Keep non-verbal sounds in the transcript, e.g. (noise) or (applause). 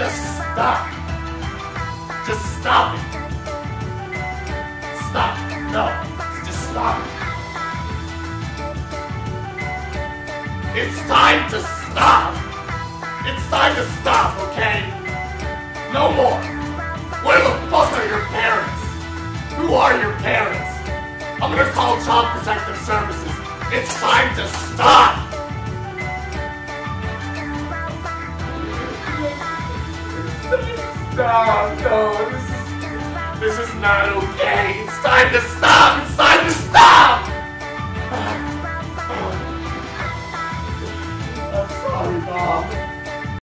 Just stop. Just stop it. Stop. No. Just stop. It's time to stop. It's time to stop, okay? No more. Where the fuck are your parents? Who are your parents? I'm gonna call Child Protective Services. It's time to stop. No, no, this is, this is not okay. It's time to stop. It's time to stop. (sighs) I'm sorry, Mom.